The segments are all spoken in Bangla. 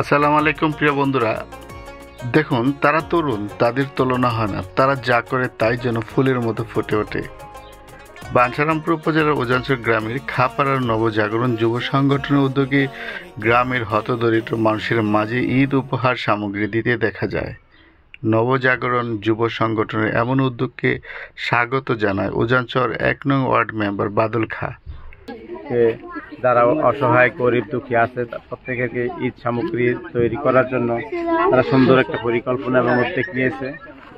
আসসালামু আলাইকুম, প্রিয় বন্ধুরা। দেখুন, তারা তরুণ, তাদের তুলনা হয় না। তারা যা করে তাই যেন ফুলের মতো ফুটে ওঠে। বাঞ্ছারামপুর উপজেলার ওজানচর গ্রামের খাপাড়ার নবজাগরণ যুব সংগঠনের উদ্যোগে গ্রামের হতদরিদ্র মানুষের মাঝে ঈদ উপহার সামগ্রী দিতে দেখা যায়। নবজাগরণ যুব সংগঠনের এমন উদ্যোগকে স্বাগত জানায় ওজানচর এক নং ওয়ার্ড মেম্বার বাদল খা। যারা অসহায়, গরিব, দুঃখী আছে তা প্রত্যেকেরকে ঈদ সামগ্রী তৈরি করার জন্য তারা সুন্দর একটা পরিকল্পনা এবং উদ্যোগ নিয়েছে।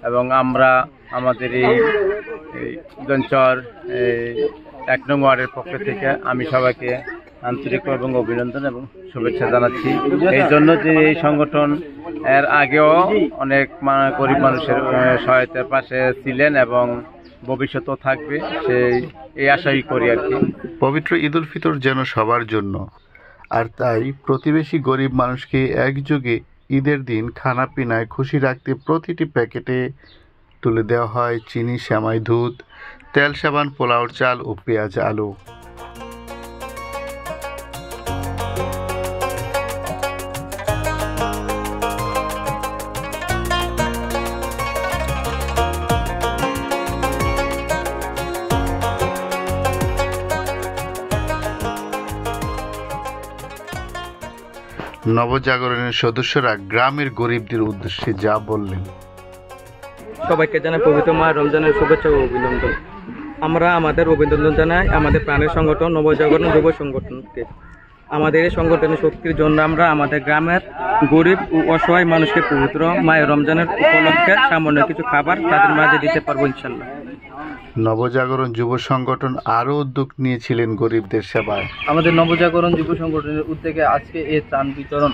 এবং আমরা আমাদের এই এই এক নং ওয়ার্ডের পক্ষ থেকে আমি সবাইকে আন্তরিক এবং অভিনন্দন এবং শুভেচ্ছা জানাচ্ছি। এই জন্য যে এই সংগঠন এর আগেও অনেক গরিব মানুষের সহায়তার পাশে ছিলেন এবং ভবিষ্যতেও থাকবে, সেই, এই আশাই করি আর কি। পবিত্র ঈদ উল ফিতর যেন সবার জন্য। আর তাই প্রতিবেশী গরিব মানুষকে একযোগে ঈদের দিন খানা পিনায় খুশি রাখতে প্রতিটি প্যাকেটে তুলে দেওয়া হয় চিনি, শ্যামাই দুধ, তেল, সাবান, পোলাওর চাল ও পেঁয়াজ আলু। নবজাগরণের সদস্যরা গ্রামের গরিবদের উদ্দেশ্যে যা বললেন। সবাইকে জানাই পবিত্র মা রমজানের শুভেচ্ছা ও অভিনন্দন। আমরা আমাদের অভিনন্দন জানাই, আমাদের প্রাণের সংগঠন নবজাগরণ যুব সংগঠনকে। আমাদের এই সংগঠনের শক্তির জন্য আমরা আমাদের গ্রামের গরিব ও অসহায় মানুষকে পবিত্র মায়ের রমজানের উপলক্ষে সামান্য কিছু খাবার তাদের মাঝে দিতে পারব ইনশাল্লাহ। নবজাগরণ যুব সংগঠন আরও উদ্যোগ নিয়েছিলেন গরিবদের সেবায়। আমাদের নবজাগরণ যুব সংগঠনের উদ্যোগে আজকে এই ত্রাণ বিতরণ।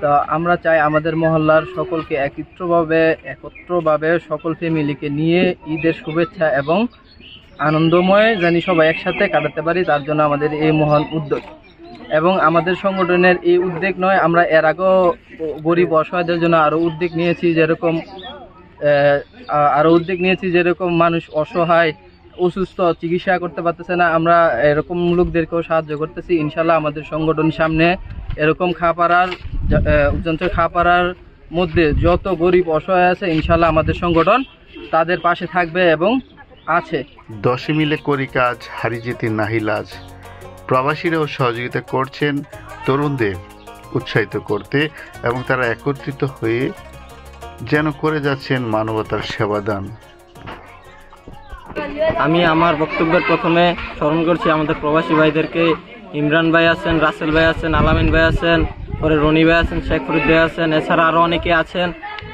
তা আমরা চাই আমাদের মহল্লার সকলকে একত্রভাবে একত্রভাবে সকল ফ্যামিলিকে নিয়ে ঈদের শুভেচ্ছা এবং আনন্দময় জানি সবাই একসাথে কাটাতে পারি তার জন্য আমাদের এই মহান উদ্যোগ। এবং আমাদের সংগঠনের এই উদ্যোগ নয়, আমরা এর আগেও গরিব অসহায়দের জন্য আরও উদ্যোগ নিয়েছি, যেরকম আরও উদ্যোগ নিয়েছি, যেরকম মানুষ অসহায়, অসুস্থ চিকিৎসা করতে পারতেছে না, আমরা এরকম লোকদেরকেও সাহায্য করতেছি। ইনশাল্লাহ আমাদের সংগঠন সামনে এরকম খাপাড়ার উচ্চাঞ্চল খাপাড়ার মধ্যে যত গরিব অসহায় আছে ইনশাল্লাহ আমাদের সংগঠন তাদের পাশে থাকবে এবং আছে। দশে মিলে করি কাজ হারি যেতে নাহি লাজ প্রবাসীরাও সহযোগিতা করছেন তরুণদের উৎসাহিত করতে এবং তারা একত্রিত হয়ে যেন করে যাচ্ছেন মানবতার সেবাদান। আমি আমার বক্তব্যের প্রথমে স্মরণ করছি আমাদের প্রবাসী ভাইদেরকে। ইমরান ভাই আছেন, রাসেল ভাই আছেন, আলামিন ভাই আছেন, পরে রনি ভাই আছেন, শেখ ফরিদ ভাই আছেন, এছাড়া আরও অনেকে আছেন।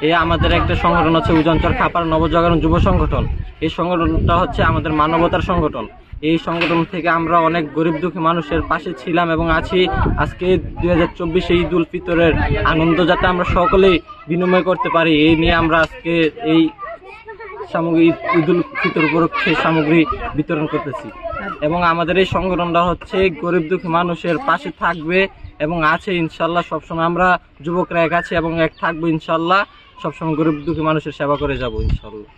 এ আমাদের একটা সংগঠন হচ্ছে উজঞ্চর খাপার নবজাগরণ যুব সংগঠন। এই সংগঠনটা হচ্ছে আমাদের মানবতার সংগঠন। এই সংগঠন থেকে আমরা অনেক গরিব দুঃখী মানুষের পাশে ছিলাম এবং আছি। আজকে দুই হাজার চব্বিশে ঈদ উল ফিতরের আনন্দ যাতে আমরা সকলেই বিনিময় করতে পারি, এই নিয়ে আমরা আজকে এই সামগ্রী ঈদ উল ফিতর উপলক্ষে সামগ্রী বিতরণ করতেছি। এবং আমাদের এই সংগঠনটা হচ্ছে গরিব দুঃখী মানুষের পাশে থাকবে এবং আছে ইনশাল্লাহ, সবসময় আমরা যুবকরা এক আছে এবং এক থাকব ইনশাল্লাহ, সবসময় গরিব দুঃখী মানুষের সেবা করে যাব ইনশাল্লাহ।